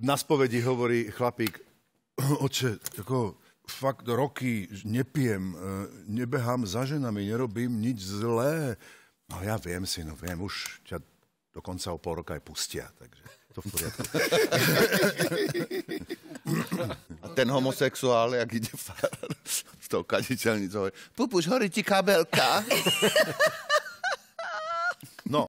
na spovedi hovorí chlapík, oče, ako fakt roky nepijem, e, nebehám za ženami, nerobím nič zlé. No ja viem, si, no viem, už ťa dokonca o pol roka aj pustia, takže to v poriadku. A ten homosexuál, jak ide farár s tou kaditeľnicou, pupuš, horí ti kabelka.